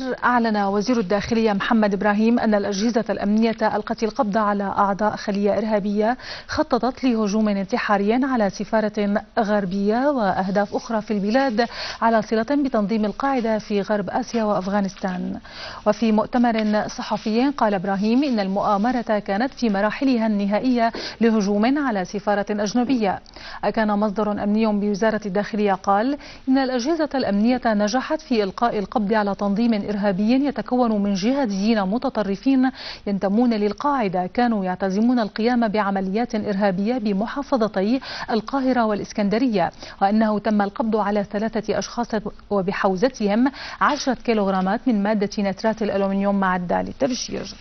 مصر أعلن وزير الداخلية محمد إبراهيم أن الأجهزة الأمنية ألقت القبض على أعضاء خلية إرهابية خططت لهجوم انتحاري على سفارة غربية وأهداف أخرى في البلاد على صلة بتنظيم القاعدة في غرب آسيا وأفغانستان. وفي مؤتمر صحفي قال إبراهيم إن المؤامرة كانت في مراحلها النهائية لهجوم على سفارة أجنبية. أكان مصدر أمني بوزارة الداخلية قال إن الأجهزة الأمنية نجحت في إلقاء القبض على تنظيم إرهابي يتكون من جهاديين متطرفين ينتمون للقاعدة. كانوا يعتزمون القيام بعمليات إرهابية بمحافظتي القاهرة والإسكندرية وأنه تم القبض على ثلاثة أشخاص وبحوزتهم عشرة كيلوغرامات من مادة نترات الألومنيوم معدة للتفجير